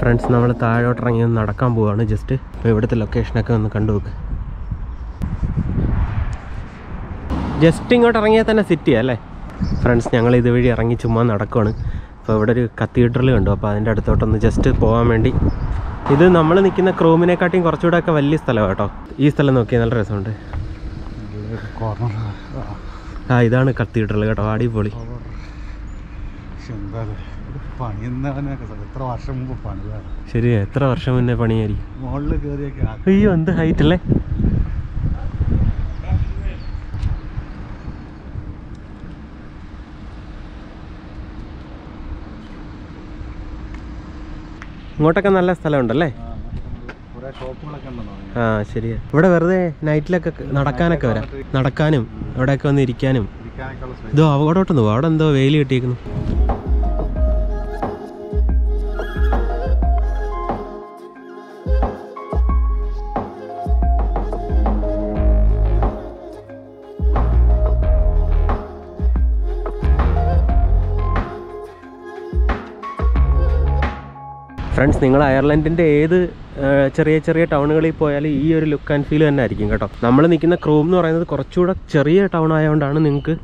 Friends നമ്മൾ താഴോട്ട് ഇറങ്ങി ഒന്ന് നടക്കാൻ പോവുകയാണ് ജസ്റ്റ് അപ്പോൾ ഇവിടുത്തെ ലൊക്കേഷനൊക്കെ ഒന്ന് കണ്ടു നോക്ക്. ജസ്റ്റ് ഇങ്ങോട്ട് ഇറങ്ങിയാൽ തന്നെ സിറ്റി അല്ലേ? ഫ്രണ്ട്സ് ഞങ്ങൾ ഇതുവഴി ഇറങ്ങി ചുമ്മാ നടക്കുവാണ്. അപ്പോൾ ഇവിടെ ഒരു കത്തീഡ്രൽ കണ്ടു. അപ്പോൾ അതിന്റെ അടുത്തോട്ടൊന്ന് ജസ്റ്റ് പോകാൻ വേണ്ടി. ഇത് നമ്മൾ നിൽക്കുന്ന ക്രൂമിനെക്കാട്ടിയും കുറച്ചുകൂടെ ഒക്കെ വലിയ സ്ഥലമാണ് കേട്ടോ. ഈ സ്ഥലം നോക്കിയാൽ നല്ല രസമുണ്ട്. ആ ഇതാണ് കത്തീഡ്രൽ കേട്ടോ. അടിപൊളി. പണിയുന്നവനൊക്കെ എത്ര വർഷം മുമ്പ് പണിതാണ് ശരി എത്ര വർഷം മുന്നേ പണിയായിരിക്കും? മുകളിൽ കയറിയൊക്കെ അയ്യോ എന്ത് ഹൈറ്റ് അല്ലേ? ഇങ്ങോട്ടൊക്കെ നല്ല സ്ഥലമുണ്ടല്ലേ? ആ, ശരിയാ ഇവിടെ വെറുതെ നൈറ്റിലൊക്കെ നടക്കാനൊക്കെ വരാം. നടക്കാനും അവിടെയൊക്കെ വന്ന് ഇരിക്കാനും. ഇതോ അവിടോട്ടൊന്ന് പോവാ. അവിടെ എന്തോ വെയിൽ കിട്ടിയേക്കുന്നു. ഫ്രണ്ട്സ് നിങ്ങൾ അയർലൻഡിന്റെ ഏത് ചെറിയ ചെറിയ ടൗണുകളിൽ പോയാലും ഈ ഒരു ലുക്ക് ആൻഡ് ഫീൽ തന്നെ ആയിരിക്കും കേട്ടോ. നമ്മൾ നിൽക്കുന്ന ക്രൂം എന്ന് പറയുന്നത് കുറച്ചുകൂടെ ചെറിയ ടൗൺ ആയതുകൊണ്ടാണ് നിങ്ങൾക്ക്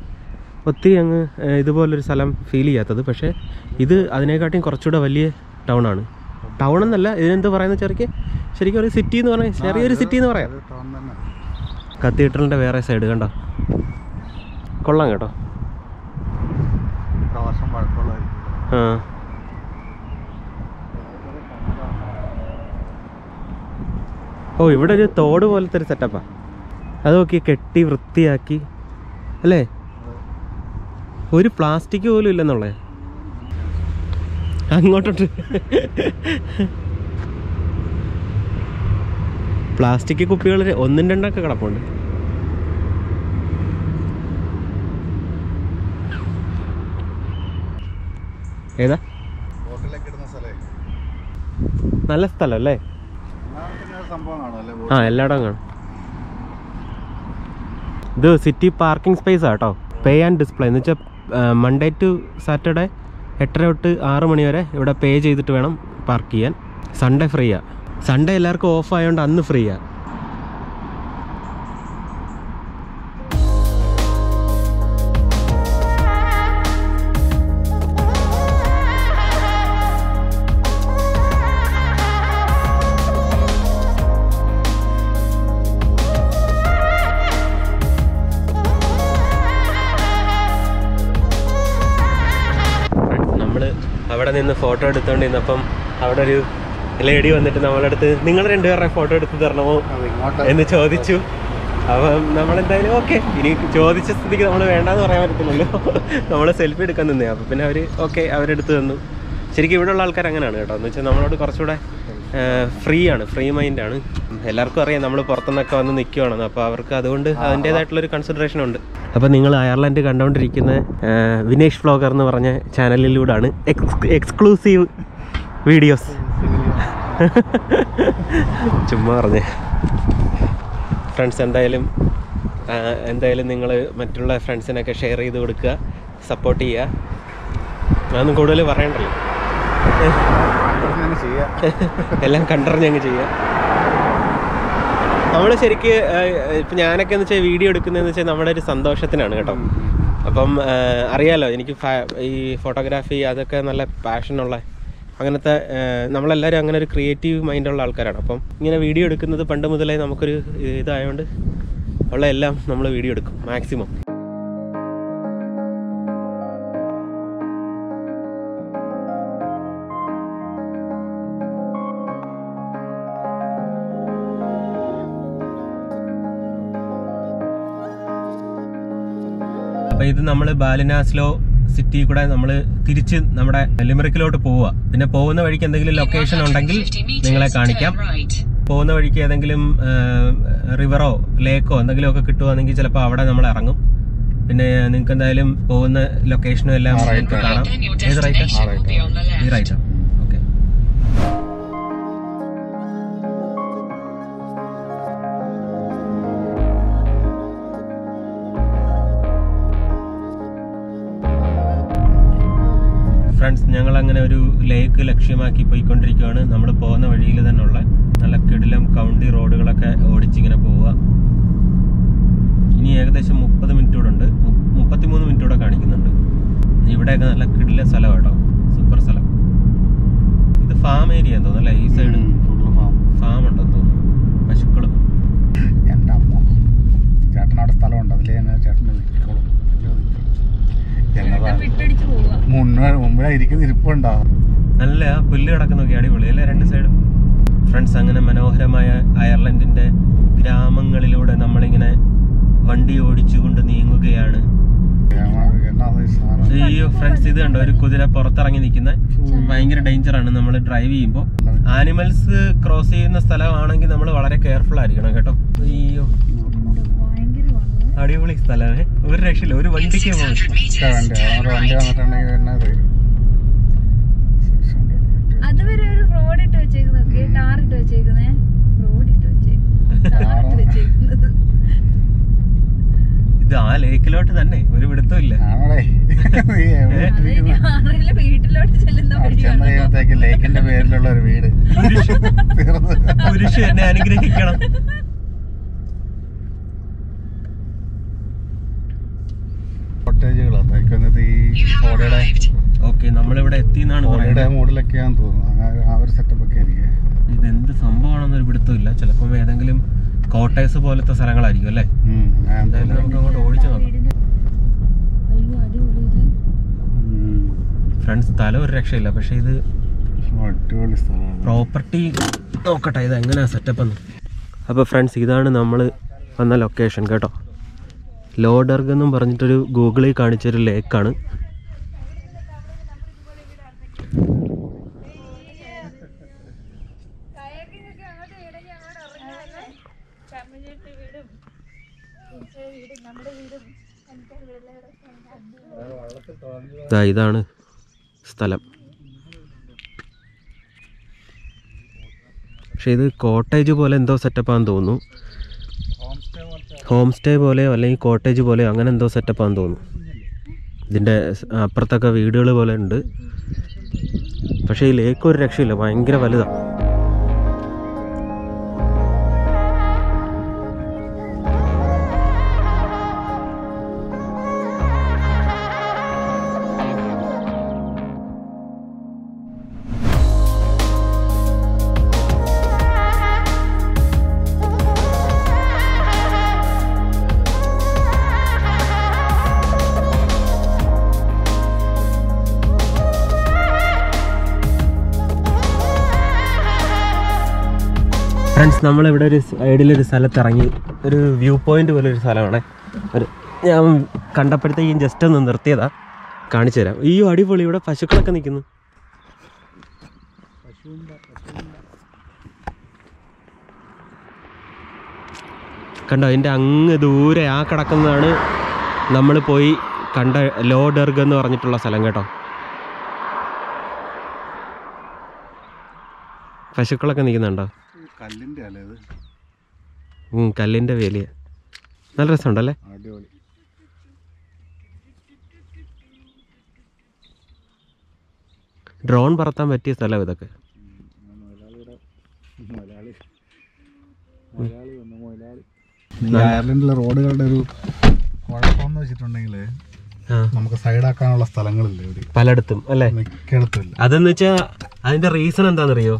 ഒത്തിരി അങ്ങ് ഇതുപോലൊരു സ്ഥലം ഫീൽ ചെയ്യാത്തത്. പക്ഷേ ഇത് അതിനെക്കാട്ടിയും കുറച്ചുകൂടെ വലിയ ടൗൺ ആണ്. ടൗൺ എന്നല്ല ഇതിനെന്ത് പറയുന്ന ചെറിയ ശരിക്കും ഒരു സിറ്റി എന്ന് പറയാം ചെറിയൊരു സിറ്റി എന്ന് പറയാം. കത്തീഡ്രലിന്റെ വേറെ സൈഡ് കണ്ടോ? കൊള്ളാം കേട്ടോ. ആ. ഓ ഇവിടെ ഒരു തോട് പോലത്തെ ഒരു സെറ്റപ്പാ അത് നോക്കി കെട്ടി വൃത്തിയാക്കി. അല്ലേ? ഒരു പ്ലാസ്റ്റിക് പോലും ഇല്ലെന്നുള്ളേ. അങ്ങോട്ടോട്ട്. പ്ലാസ്റ്റിക് കുപ്പികൾ ഒന്നും രണ്ടൊക്കെ കിടപ്പുണ്ട്. ഏതാ? നല്ല സ്ഥലം അല്ലേ? ആ എല്ലായിടവും കാണും. ഇത് സിറ്റി പാർക്കിംഗ് സ്പേസ് ആട്ടോ പേ ആൻഡ് ഡിസ്പ്ലേ എന്ന് വെച്ചാൽ മൺഡേ ടു സാറ്റർഡേ എട്ടര തൊട്ട് ആറ് മണി വരെ ഇവിടെ പേ ചെയ്തിട്ട് വേണം പാർക്ക് ചെയ്യാൻ. സൺഡേ ഫ്രീയാണ് സൺഡേ എല്ലാവർക്കും ഓഫ് ആയതുകൊണ്ട് അന്ന് ഫ്രീയാ നിന്ന് ഫോട്ടോ എടുത്തോണ്ടിരുന്നപ്പം അവിടെ ഒരു ലേഡി വന്നിട്ട് നമ്മളടുത്ത് നിങ്ങൾ രണ്ടുപേരുടെ ഫോട്ടോ എടുത്ത് തരണമോ? എന്ന് ചോദിച്ചു. അപ്പം നമ്മളെന്തായാലും ഓക്കെ ഇനി ചോദിച്ച സ്ഥിതിക്ക് നമ്മൾ വേണ്ടാന്ന് പറയാൻ പറ്റത്തില്ലല്ലോ. നമ്മൾ സെൽഫി എടുക്കാൻ നിന്നേ. അപ്പം പിന്നെ അവർ ഓക്കെ അവരെടുത്ത് തന്നു. ശരിക്കും ഇവിടെയുള്ള ആൾക്കാർ അങ്ങനെയാണ് കേട്ടോ. എന്ന് വെച്ചാൽ നമ്മളോട് കുറച്ചുകൂടെ ഫ്രീ ആണ്. ഫ്രീ മൈൻഡാണ് എല്ലാവർക്കും അറിയാം നമ്മൾ പുറത്തുനിന്നൊക്കെ വന്ന് നിൽക്കുകയാണെന്ന് അപ്പോൾ അവർക്ക് അതുകൊണ്ട് അതിന്റേതായിട്ടുള്ളൊരു കൺസിഡറേഷൻ ഉണ്ട്. അപ്പോൾ നിങ്ങൾ അയർലൻഡ് കണ്ടുകൊണ്ടിരിക്കുന്ന വിനേഷ് ഫ്ലോഗർ എന്ന് പറഞ്ഞ ചാനലിലൂടെയാണ് ആണ് എക്സ്ക്ലൂസീവ് വീഡിയോസ് ചുമ്മാ പറഞ്ഞേ. ഫ്രണ്ട്സ് എന്തായാലും എന്തായാലും നിങ്ങൾ മറ്റുള്ള ഫ്രണ്ട്സിനൊക്കെ ഷെയർ ചെയ്ത് കൊടുക്കുക സപ്പോർട്ട് ചെയ്യുക. അതൊന്നും കൂടുതൽ പറയണ്ടല്ലോ. എല്ലാം കണ്ടറിഞ്ഞങ്ങ് ചെയ്യാം ചെയ്യുക. നമ്മൾ ശരിക്ക് ഇപ്പം ഞാനൊക്കെ എന്ന് വെച്ചാൽ വീഡിയോ എടുക്കുന്നതെന്ന് വെച്ചാൽ നമ്മുടെ ഒരു സന്തോഷത്തിനാണ് കേട്ടോ. അപ്പം അറിയാലോ എനിക്ക് ഈ ഫോട്ടോഗ്രാഫി അതൊക്കെ നല്ല പാഷനുള്ള അങ്ങനത്തെ നമ്മളെല്ലാവരും അങ്ങനെ ഒരു ക്രിയേറ്റീവ് മൈൻഡുള്ള ആൾക്കാരാണ്. അപ്പം ഇങ്ങനെ വീഡിയോ എടുക്കുന്നത് പണ്ട് മുതലേ നമുക്കൊരു ഇതായതുകൊണ്ട് ഉള്ള എല്ലാം നമ്മൾ വീഡിയോ എടുക്കും മാക്സിമം. അപ്പൊ ഇത് നമ്മൾ ബാലിനാസ്ലോ സിറ്റി കൂടെ നമ്മൾ തിരിച്ച് നമ്മുടെ ലിമറിക്കിലോട്ട് പോവുക. പിന്നെ പോകുന്ന വഴിക്ക് എന്തെങ്കിലും ലൊക്കേഷൻ ഉണ്ടെങ്കിൽ നിങ്ങളെ കാണിക്കാം. പോകുന്ന വഴിക്ക് ഏതെങ്കിലും റിവറോ ലേക്കോ എന്തെങ്കിലും ഒക്കെ കിട്ടുവാണെങ്കിൽ ചിലപ്പോൾ അവിടെ നമ്മൾ ഇറങ്ങും. പിന്നെ നിങ്ങൾക്ക് എന്തായാലും പോകുന്ന ലൊക്കേഷനും എല്ലാം. കാണാം. ഏത് റൈറ്റാ ഈ റൈറ്റാ ഫ്രണ്ട്സ് ഞങ്ങൾ അങ്ങനെ ഒരു ലേക്ക് ലക്ഷ്യമാക്കി പോയിക്കൊണ്ടിരിക്കുകയാണ്. നമ്മൾ പോകുന്ന വഴിയിൽ തന്നെയുള്ള നല്ല കിടിലം കൗണ്ടി റോഡുകളൊക്കെ ഓടിച്ചിങ്ങനെ പോവുക. ഇനി ഏകദേശം മുപ്പത് മിനിറ്റ് കൂടെ ഉണ്ട് മുപ്പത്തിമൂന്ന് മിനിറ്റ് കൂടെ കാണിക്കുന്നുണ്ട്. ഇവിടെയൊക്കെ നല്ല കിടില സ്ഥലം കേട്ടോ സൂപ്പർ സ്ഥലം. ഇത് ഫാം ഏരിയ തോന്നുന്നു അല്ലേ? ഈ സൈഡ് പോവുക മുന്നേ മുമ്പേ ഇരിക്കുന്ന ഇരിപ്പുണ്ടാവും നല്ല പുല്ല് കിടക്കുന്നൊക്കെ അടിപൊളി അല്ലേ രണ്ട് സൈഡും? ഫ്രണ്ട്സ് അങ്ങനെ മനോഹരമായ അയർലൻഡിന്റെ ഗ്രാമങ്ങളിലൂടെ നമ്മളിങ്ങനെ വണ്ടി ഓടിച്ചുകൊണ്ട് നീങ്ങുകയാണ്. അയ്യോ ഫ്രണ്ട്സ് ഇത് കണ്ടോ? ഒരു കുതിര പുറത്തിറങ്ങി നിൽക്കുന്ന ഭയങ്കര ഡേഞ്ചർ ആണ് നമ്മൾ ഡ്രൈവ് ചെയ്യുമ്പോൾ. ആനിമൽസ് ക്രോസ് ചെയ്യുന്ന സ്ഥലമാണെങ്കിൽ നമ്മൾ വളരെ കെയർഫുൾ ആയിരിക്കണം കേട്ടോ. അയ്യോ. അടിപൊളി സ്ഥലമാണ്. ഒരു രക്ഷയില്ല ഒരു വണ്ടിക്ക് അതുവരെ ഒരു റോഡ് ഇട്ട് ടാർ ഇട്ട് വെച്ചേക്കുന്നേ. റോഡ് ഇട്ട് വെച്ചേക്കുന്നത്. ഇത് ആ ലേക്കിലോട്ട് തന്നെ. ഒരു പിടുത്തവും ഇല്ല. വീട്ടിലോട്ട് ചെല്ലുന്ന ലേക്കിന്റെ പേരിലുള്ള ഒരു വീട് പുരുഷ എന്നെ അനുഗ്രഹിക്കണം. കോട്ടേജുകളാണ് വന്നിട്ട് ഈ ഓടയുടെ ഓക്കെ നമ്മളിവിടെ എത്തി എന്നാണ് ഓടയുടെ പറയുന്നത്. മൂഡിലൊക്കെയാന്ന് തോന്നുന്നു. അങ്ങനെ ആ ഒരു സെറ്റപ്പ് ഒക്കെ ആയിരിക്കും. ഇതെന്ത് സംഭവമാണെന്നൊരു പിടുത്തമില്ല. ചിലപ്പം ഏതെങ്കിലും കോട്ടേഴ്സ് പോലത്തെ സ്ഥലങ്ങളായിരിക്കും അല്ലേ? എന്തായാലും നമുക്ക് അങ്ങോട്ട് ഓടിച്ചു നോക്കാം. ഫ്രണ്ട്സ് സ്ഥലം ഒരു രക്ഷയില്ല. പക്ഷെ ഇത് പ്രോപ്പർട്ടി നോക്കട്ടെ ഇത് എങ്ങനെയാ സെറ്റപ്പ് എന്ന്. അപ്പോൾ ഫ്രണ്ട്സ് ഇതാണ് നമ്മൾ വന്ന ലൊക്കേഷൻ കേട്ടോ. ലോഡർഗ് എന്നും പറഞ്ഞിട്ടൊരു ഗൂഗിളിൽ കാണിച്ചൊരു ലേക്കാണ്. ഇതാണ് സ്ഥലം. പക്ഷെ ഇത് കോട്ടേജ് പോലെ എന്തോ സെറ്റപ്പാന്ന് തോന്നുന്നു. ഹോം സ്റ്റേ പോലെയോ അല്ലെങ്കിൽ കോട്ടേജ് പോലെയോ അങ്ങനെ എന്തോ സെറ്റപ്പാന്ന് തോന്നുന്നു. ഇതിന്റെ അപ്പുറത്തൊക്കെ വീടുകൾ പോലെ ഉണ്ട്. പക്ഷേ ഈ ലേക്ക് ഒരു രക്ഷയില്ല ഭയങ്കര വലുതാണ് ഫ്രണ്ട്സ് നമ്മളിവിടെ ഒരു സൈഡിലൊരു സ്ഥലത്ത് ഇറങ്ങി ഒരു വ്യൂ പോയിന്റ് പോലെ ഒരു സ്ഥലമാണ്. ഒരു ഞാൻ കണ്ടപ്പോഴത്തേക്കും ജസ്റ്റ് ഒന്ന് നിർത്തിയതാ. കാണിച്ചു തരാം. ഈ അടിപൊളി ഇവിടെ പശുക്കളൊക്കെ നിൽക്കുന്നു. കണ്ടോ അതിന്റെ അങ്ങ് ദൂരെ ആ കിടക്കുന്നതാണ് നമ്മൾ പോയി കണ്ട ലോ ഡെർഗ് എന്ന് പറഞ്ഞിട്ടുള്ള സ്ഥലം കേട്ടോ. പശുക്കളൊക്കെ നിൽക്കുന്നുണ്ടോ? കല്ലിന്റെ അല്ലേ ഇത്. ഉം, കല്ലിന്റെ വേലിയ. നല്ല രസമുണ്ടല്ലേ? അടിപൊളി. ഡ്രോൺ പറത്താൻ പറ്റിയ സ്ഥലം ഇതൊക്കെ. അയർലൻഡിലെ റോഡുകളുടെ ഒരു കുഴപ്പമെന്ന് വെച്ചിട്ടുണ്ടെങ്കിൽ നമുക്ക് സൈഡാക്കാനുള്ള സ്ഥലങ്ങളില്ല പലയിടത്തും അല്ലേ? മിക്കയിടത്തില്ല അതെന്ന് വെച്ചാ അതിന്റെ റീസൺ എന്താണെന്നറിയോ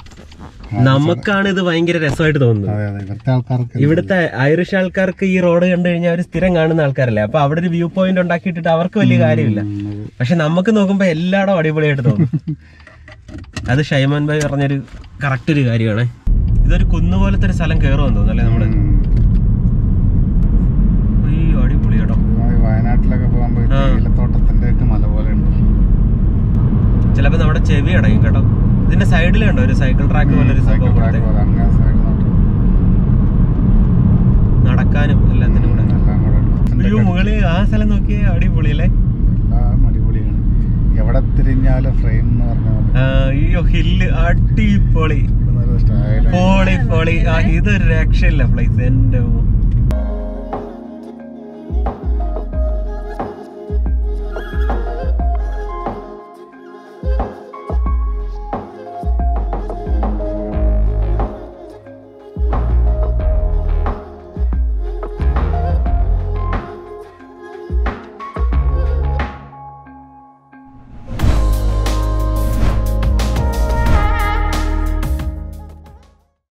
നമുക്കാണ് ഇത് ഭയങ്കര രസമായിട്ട് തോന്നുന്നത്. ഇവിടുത്തെ ഐറിഷ് ആൾക്കാർക്ക് ഈ റോഡ് കണ്ടു കഴിഞ്ഞാൽ അവർ സ്ഥിരം കാണുന്ന ആൾക്കാരല്ലേ? അപ്പൊ അവിടെ ഒരു വ്യൂ പോയിന്റ് ഉണ്ടാക്കിയിട്ടിട്ട് അവർക്ക് വലിയ കാര്യമില്ല. പക്ഷെ നമുക്ക് നോക്കുമ്പോ എല്ലായിടവും അടിപൊളിയായിട്ട് തോന്നും. അത് ഷൈമാൻ ഭായ് പറഞ്ഞൊരു കറക്റ്റ് ഒരു കാര്യമാണ്. ഇതൊരു കുന്നുപോലത്തെ ഒരു സ്ഥലം കയറുമെന്ന് തോന്നുന്നല്ലേ നമ്മൾ അയ്യോ അടിപൊളി കേട്ടോ ആ. ഒക്കെ മല പോലെ ഉണ്ട്. ചിലപ്പോ നമ്മുടെ ചെവി അടയും കേട്ടോ. ഇതിന്റെ സൈഡിൽ കണ്ടോ? ഒരു സൈക്കിൾ ട്രാക്ക് പോലെ ഒരു സംഭവം നടക്കാനും എല്ലാത്തിനും കൂടെ. അയ്യോ മുകളിൽ ആ സ്ഥലം നോക്കിയേ അടിപൊളിയല്ലേ എവിടെ തിരിഞ്ഞാലും ഫ്രെയിം എന്ന് പറഞ്ഞ അയ്യോ ഹില്ല് അടിപൊളി. പൊളി പൊളി. ആ ഇതൊരു രക്ഷയില്ല പ്ലേസ് എന്റെ മോ-